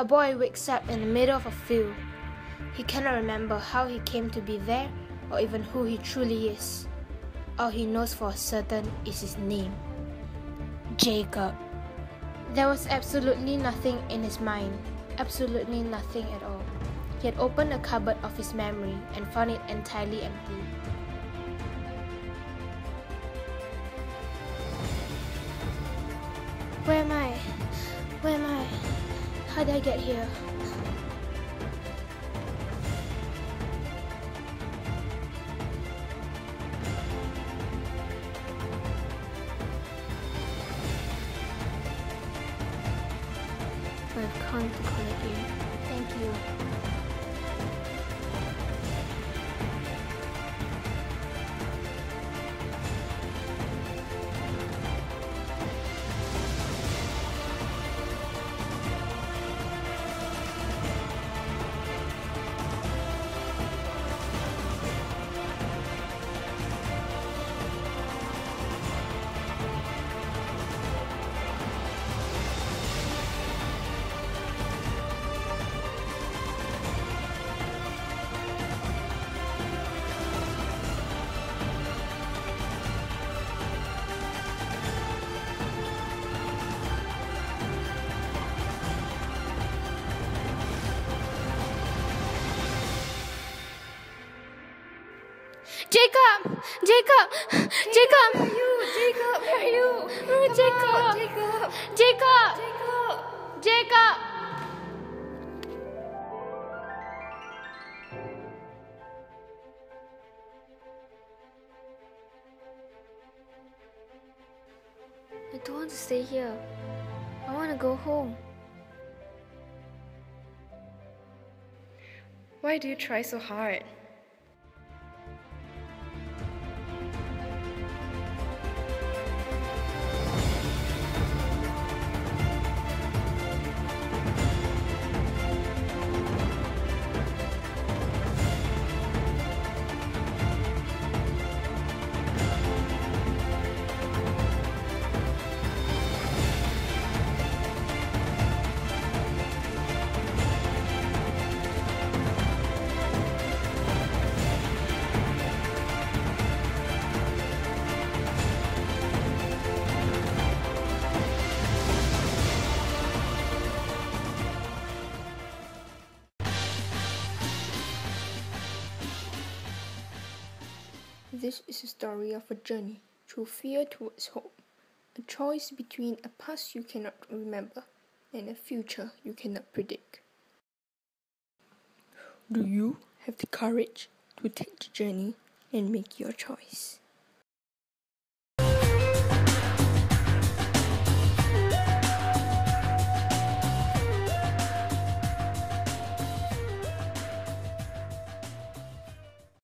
A boy wakes up in the middle of a field. He cannot remember how he came to be there or even who he truly is. All he knows for certain is his name Jacob. There was absolutely nothing in his mind, absolutely nothing at all. He had opened a cupboard of his memory and found it entirely empty. How did I get here? I've come to collect you. Thank you. Jacob! Jacob! Jacob! You? Jacob, where are you? Oh, Jacob. Jacob. Jacob! Jacob. Jacob! I don't want to stay here. I want to go home. Why do you try so hard? This is a story of a journey through fear towards hope, a choice between a past you cannot remember and a future you cannot predict. Do you have the courage to take the journey and make your choice?